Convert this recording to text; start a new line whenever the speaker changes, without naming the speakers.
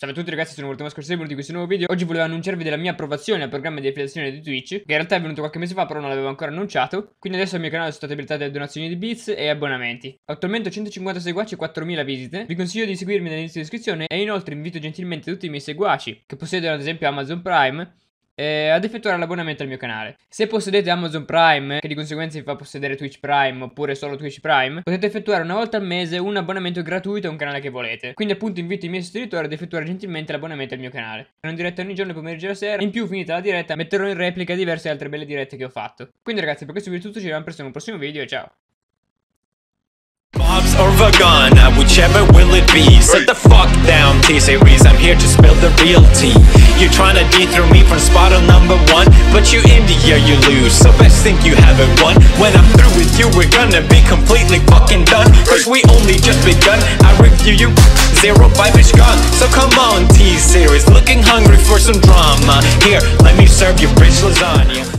Salve a tutti ragazzi, sono Voltemo Scorso di questo nuovo video. Oggi volevo annunciarvi della mia approvazione al programma di affiliazione di Twitch Che in realtà è venuto qualche mese fa però non l'avevo ancora annunciato. Quindi adesso al mio canale sono state abilitate donazioni di bits e abbonamenti. Attualmente ho 150 seguaci e 4000 visite. Vi consiglio di seguirmi nell'inizio di descrizione E inoltre invito gentilmente tutti i miei seguaci Che possiedono ad esempio Amazon Prime eh, ad effettuare l'abbonamento al mio canale. Se possedete Amazon Prime, che di conseguenza vi fa possedere Twitch Prime oppure solo Twitch Prime, potete effettuare una volta al mese un abbonamento gratuito a un canale che volete. Quindi appunto invito i miei sostenitori ad effettuare gentilmente l'abbonamento al mio canale. Sono in diretta ogni giorno, pomeriggio e sera. In più, finita la diretta, metterò in replica diverse altre belle dirette che ho fatto. Quindi ragazzi, per questo video è tutto, ci vediamo presto in un prossimo video ciao!
Bobs or Vagana, uh, whichever will it be. Sit the fuck down, T-Series, I'm here to spill the real tea. You're trying to dethrone me from spot on number one But you India, you lose, so best think you haven't won. When I'm through with you, we're gonna be completely fucking done. Cause we only just begun, I review you Zero five is gone, so come on T-Series Looking hungry for some drama. Here, let me serve you rich lasagna